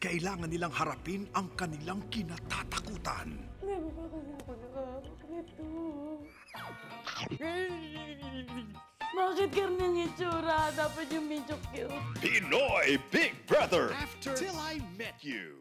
kailangan nilang harapin ang kanilang kinatatakutan. Hindi mo ba ako? Bakit karnang itsura? Dapat yung medyo cute. Pinoy Big Brother. After Till I Met You.